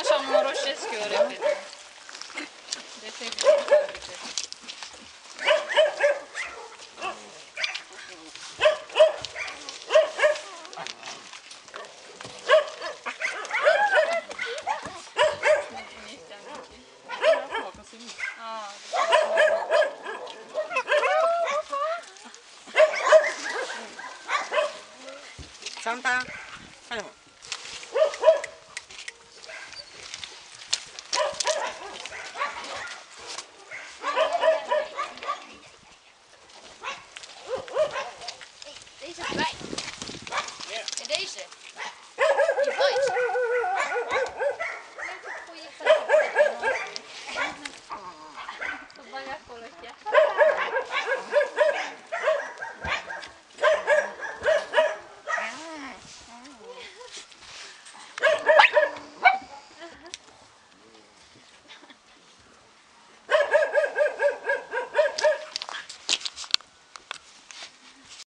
așa mă roșesc eu repede. Defect de fabrică. Nebunește amici. Acum, că se mici. Ah, Santa! Hai mă! バい。